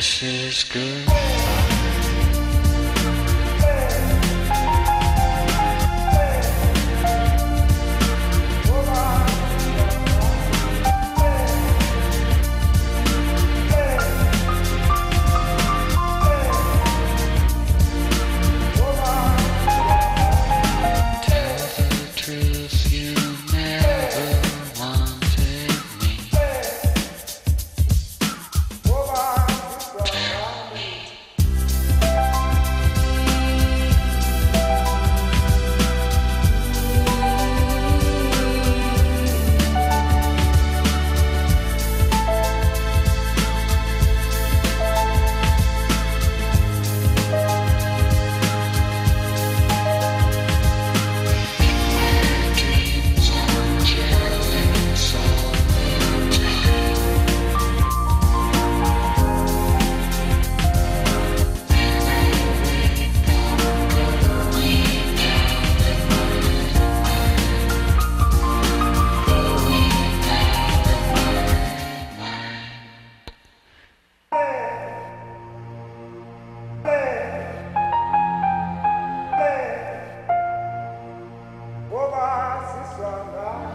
This is goodbye. Oba sisanga.